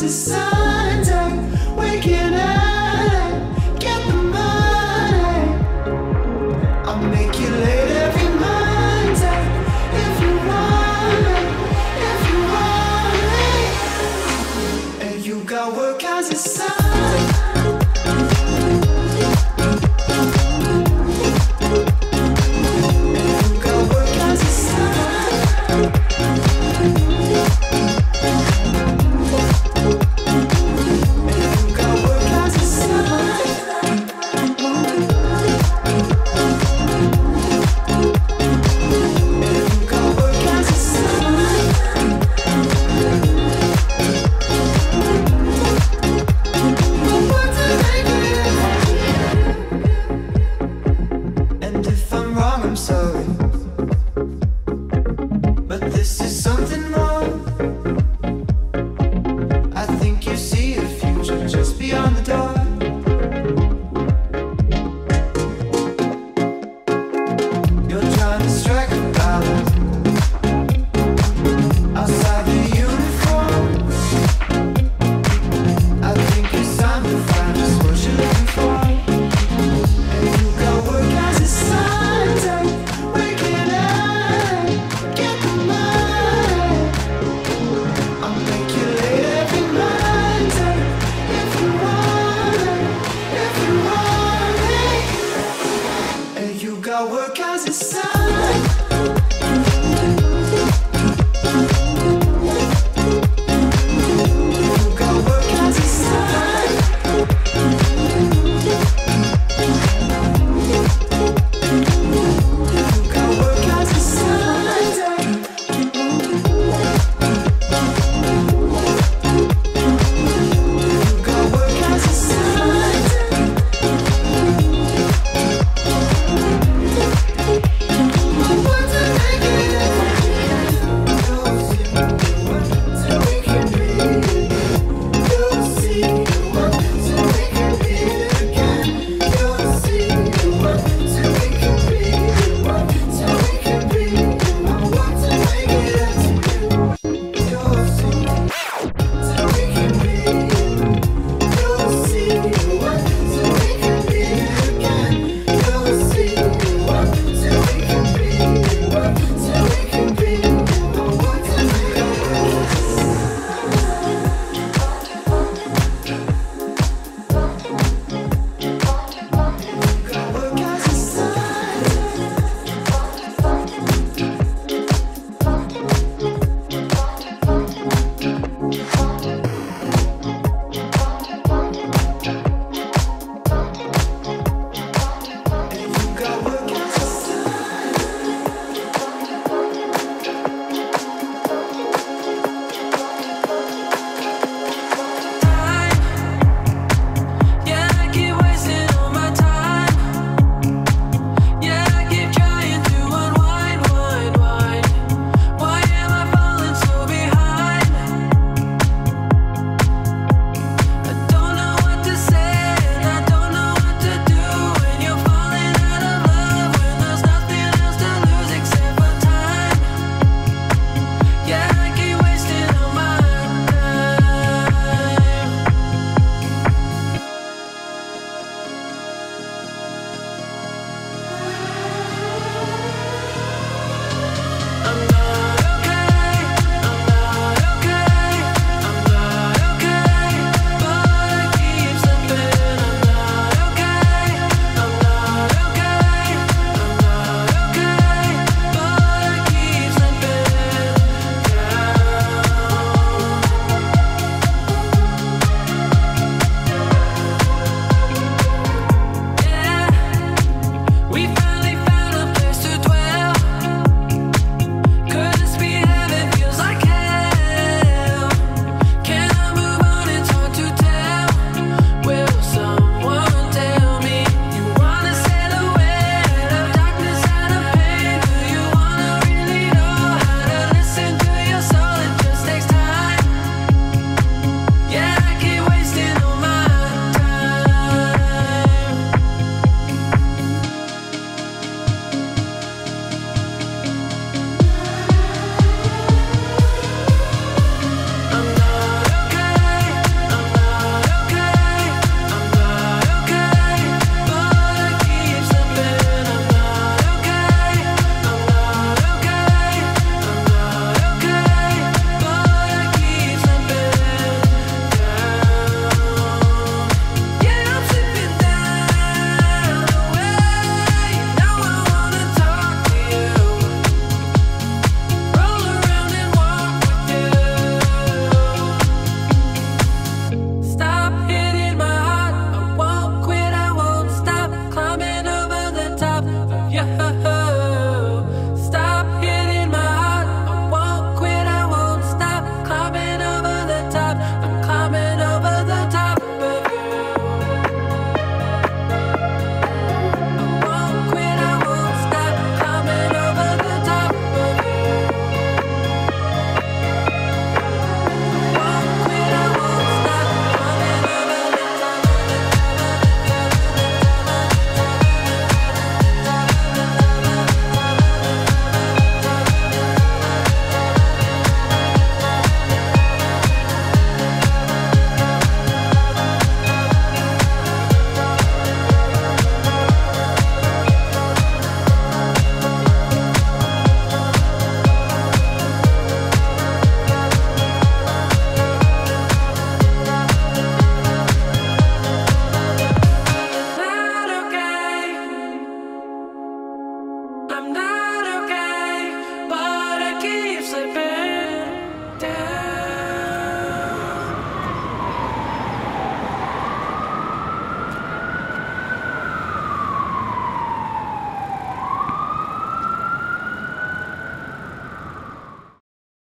work as a